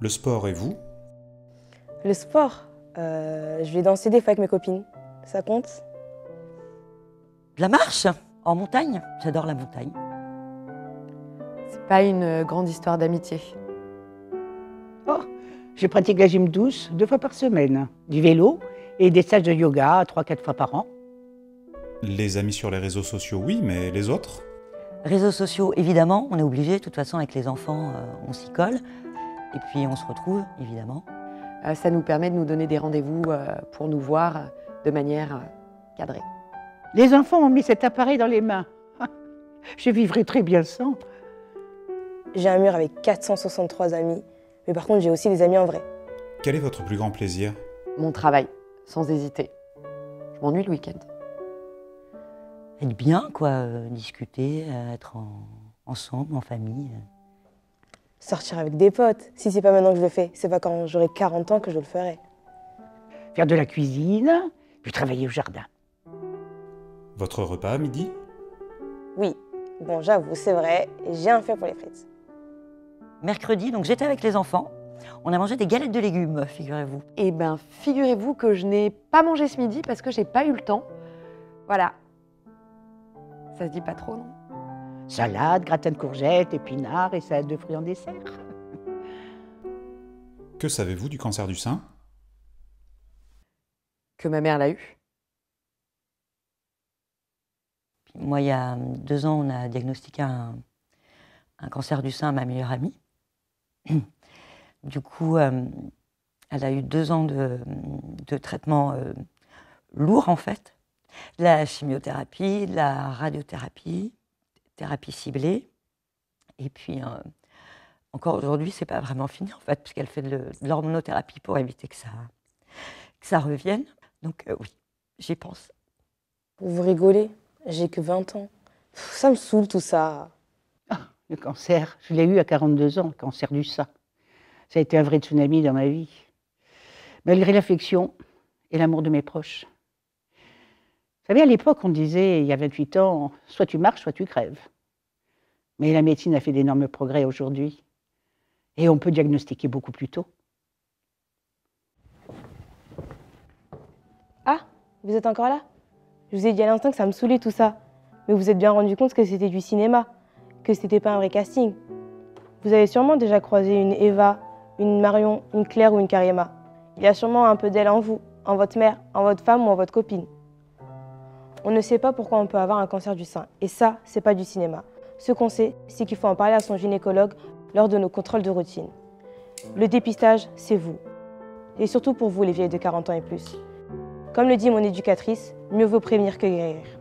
Le sport et vous Le sport, euh, je vais danser des fois avec mes copines. Ça compte? De la marche en montagne? J'adore la montagne. C'est pas une grande histoire d'amitié. Oh, je pratique la gym douce deux fois par semaine, du vélo et des stages de yoga trois, quatre fois par an. Les amis sur les réseaux sociaux, oui, mais les autres? Réseaux sociaux, évidemment, on est obligé. De toute façon, avec les enfants, euh, on s'y colle. Et puis, on se retrouve, évidemment. Euh, ça nous permet de nous donner des rendez-vous euh, pour nous voir euh, de manière euh, cadrée. Les enfants ont mis cet appareil dans les mains. Je vivrai très bien sans. J'ai un mur avec 463 amis, mais par contre j'ai aussi des amis en vrai. Quel est votre plus grand plaisir? Mon travail, sans hésiter. Je m'ennuie le week-end. Être bien, quoi. discuter, être en- ensemble, en famille. Sortir avec des potes, si c'est pas maintenant que je le fais, c'est pas quand j'aurai 40 ans que je le ferai. Faire de la cuisine, puis travailler au jardin. Votre repas à midi? Oui, bon j'avoue, c'est vrai, j'ai un fait pour les frites. Mercredi, donc j'étais avec les enfants. On a mangé des galettes de légumes, figurez-vous. Eh bien, figurez-vous que je n'ai pas mangé ce midi parce que j'ai pas eu le temps. Voilà. Ça se dit pas trop, non? Salade, gratin de courgettes, épinards et salade de fruits en dessert. Que savez-vous du cancer du sein? Que ma mère l'a eu. Moi, il y a deux ans, on a diagnostiqué un, un cancer du sein à ma meilleure amie. Du coup, euh, elle a eu deux ans de, de traitement euh, lourd, en fait. De la chimiothérapie, de la radiothérapie, thérapie ciblée. Et puis, euh, encore aujourd'hui, c'est pas vraiment fini, en fait, puisqu'elle fait de, de l'hormonothérapie pour éviter que ça, que ça revienne. Donc, euh, oui, j'y pense. Vous rigolez, j'ai que 20 ans. Ça me saoule tout ça. Le cancer, je l'ai eu à 42 ans, le cancer du sein. Ça a été un vrai tsunami dans ma vie. Malgré l'affection et l'amour de mes proches. Savez, à l'époque, on disait, il y a 28 ans, soit tu marches, soit tu crèves. Mais la médecine a fait d'énormes progrès aujourd'hui. Et on peut diagnostiquer beaucoup plus tôt. Ah, vous êtes encore là? Je vous ai dit à l'instant que ça me saoulait tout ça. Mais vous êtes bien rendu compte que c'était du cinéma, que c'était pas un vrai casting. Vous avez sûrement déjà croisé une Eva, une Marion, une Claire ou une Karima. Il y a sûrement un peu d'elle en vous, en votre mère, en votre femme ou en votre copine. On ne sait pas pourquoi on peut avoir un cancer du sein. Et ça, c'est pas du cinéma. Ce qu'on sait, c'est qu'il faut en parler à son gynécologue lors de nos contrôles de routine. Le dépistage, c'est vous. Et surtout pour vous, les vieilles de 40 ans et plus. Comme le dit mon éducatrice, mieux vaut prévenir que guérir.